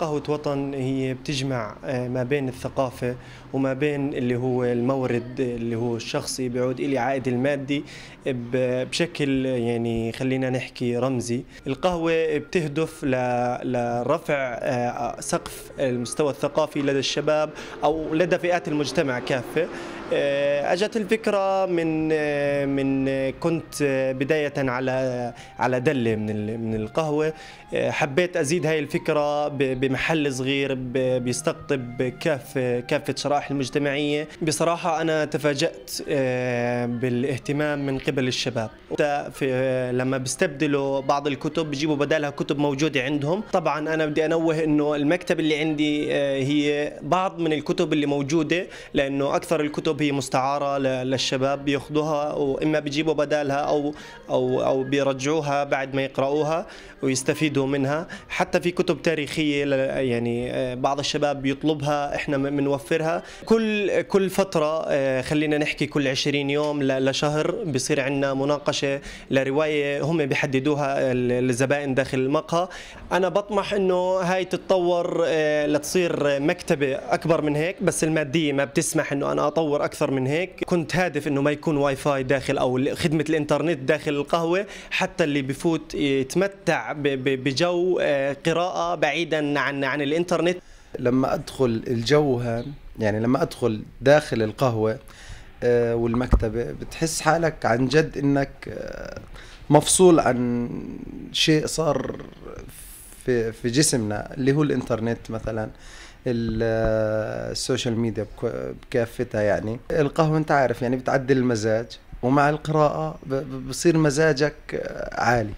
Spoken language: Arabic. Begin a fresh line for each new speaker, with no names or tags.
قهوة وطن هي بتجمع آه، ما بين الثقافة وما بين اللي هو المورد اللي هو الشخصي بيعود إلي عائد المادي بشكل يعني خلينا نحكي رمزي. القهوة بتهدف لرفع آه، سقف المستوى الثقافي لدى الشباب أو لدى فئات المجتمع كافة. أجت الفكرة من من كنت بداية على على دله من من القهوة. حبيت أزيد هاي الفكرة بمحل صغير بيستقطب كافه كافة شرائح المجتمعية. بصراحة أنا تفاجأت آه، بالاهتمام من قبل الشباب. لما بيستبدلوا بعض الكتب بيجيبوا بدالها كتب موجودة عندهم. طبعا أنا بدي أنوه إنه المكتب اللي عندي آه، هي بعض من الكتب اللي موجودة لأنه أكثر الكتب هي مستعارة للشباب بياخذوها وإما بيجيبوا بدالها أو أو أو بيرجعوها بعد ما يقراوها ويستفيدوا منها. حتى في كتب تاريخية يعني آه، بعض الشباب بيطلبها إحنا بنوفرها كل كل فترة آه، خلينا نحكي كل 20 يوم لشهر بصير عندنا مناقشة لرواية هم بيحددوها الزبائن داخل المقهى. أنا بطمح إنه هاي تتطور آه، لتصير مكتبة أكبر من هيك بس المادية ما بتسمح إنه أنا أطور أكثر من هيك. كنت هادف إنه ما يكون واي فاي داخل أو خدمة الإنترنت داخل القهوة حتى اللي بفوت يتمتع بجو قراءة بعيدا عن عن الإنترنت.
لما أدخل الجو هان يعني لما أدخل داخل القهوة آه، والمكتبة بتحس حالك عن جد إنك آه، مفصول عن شيء صار في في جسمنا اللي هو الإنترنت مثلا ال social media بكافتها يعني. القهوة أنت عارف يعني بتعدل المزاج ومع القراءة بصير مزاجك عالي.